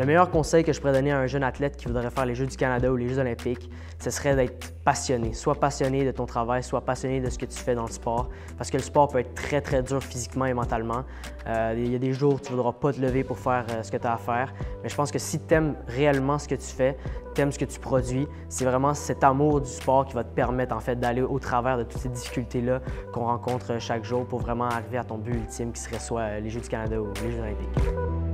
Le meilleur conseil que je pourrais donner à un jeune athlète qui voudrait faire les Jeux du Canada ou les Jeux olympiques, ce serait d'être passionné. Sois passionné de ton travail, sois passionné de ce que tu fais dans le sport, parce que le sport peut être très, très dur physiquement et mentalement. Euh, il y a des jours où tu ne voudras pas te lever pour faire euh, ce que tu as à faire, mais je pense que si tu aimes réellement ce que tu fais, tu aimes ce que tu produis, c'est vraiment cet amour du sport qui va te permettre en fait d'aller au travers de toutes ces difficultés-là qu'on rencontre euh, chaque jour pour vraiment arriver à ton but ultime qui serait soit les Jeux du Canada ou les Jeux olympiques.